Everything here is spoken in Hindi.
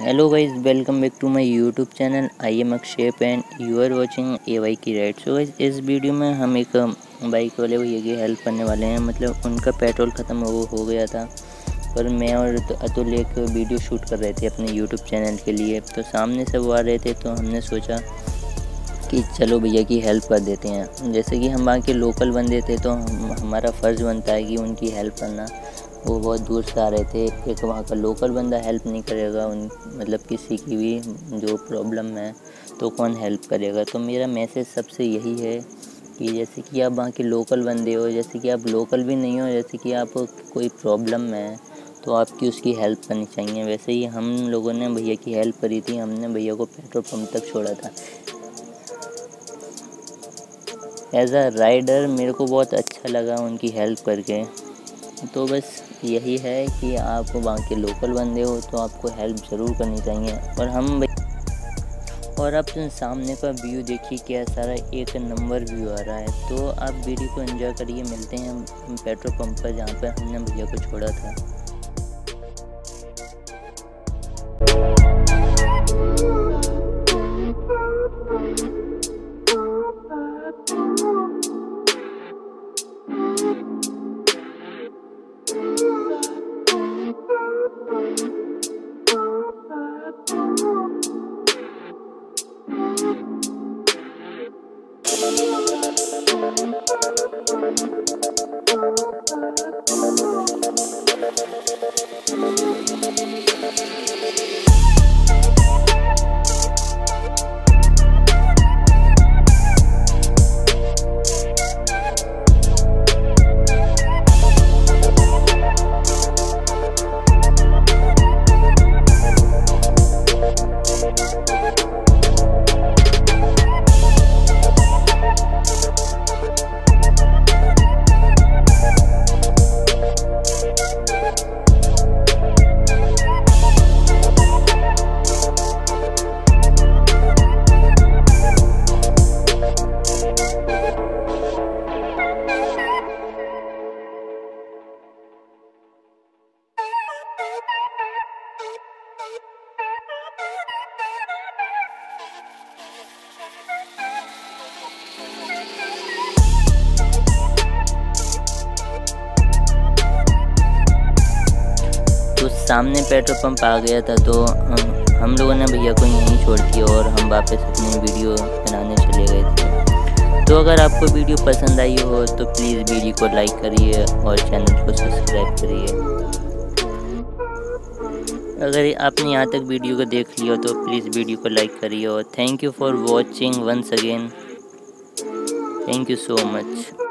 Hello guys welcome back to my YouTube channel I am Akshep and you are watching A Y की राइड सो गाइज़ इस वीडियो में हम एक बाइक वाले भैया की हेल्प करने वाले हैं। मतलब उनका पेट्रोल ख़त्म हो हो गया था। पर मैं और अतुल एक वीडियो शूट कर रहे थे अपने यूट्यूब चैनल के लिए। तो सामने से वो आ रहे थे तो हमने सोचा कि चलो भैया की हेल्प कर देते हैं। जैसे कि हम वहाँ के लोकल बंदे थे तो हम, हमारा फ़र्ज़ बनता है कि उनकी हेल्प करना। वो बहुत दूर से आ रहे थे। एक वहाँ का लोकल बंदा हेल्प नहीं करेगा, उन मतलब किसी की भी जो प्रॉब्लम है तो कौन हेल्प करेगा? तो मेरा मैसेज सबसे यही है कि जैसे कि आप वहाँ के लोकल बंदे हो, जैसे कि आप लोकल भी नहीं हो, जैसे कि आप कोई प्रॉब्लम है तो आपकी उसकी हेल्प करनी चाहिए। वैसे ही हम लोगों ने भैया की हेल्प करी थी। हमने भैया को पेट्रोल पंप तक छोड़ा था। एज अ राइडर मेरे को बहुत अच्छा लगा उनकी हेल्प करके। तो बस यही है कि आप वहाँ के लोकल बंदे हो तो आपको हेल्प ज़रूर करनी चाहिए। और हम और आप सामने का व्यू देखिए क्या सारा एक नंबर व्यू आ रहा है। तो आप वीडियो को एंजॉय करिए, मिलते हैं पेट्रोल पंप पर जहाँ पर हमने भैया को छोड़ा था। तो सामने पेट्रोल पंप आ गया था तो हम, लोगों ने भैया को यहीं छोड़ दिया और हम वापस अपनी वीडियो बनाने चले गए थे। तो अगर आपको वीडियो पसंद आई हो तो प्लीज़ वीडियो को लाइक करिए और चैनल को सब्सक्राइब करिए। अगर आपने यहाँ तक वीडियो को देख लिया तो प्लीज़ वीडियो को लाइक करिए और thank you for watching once again. Thank you so much.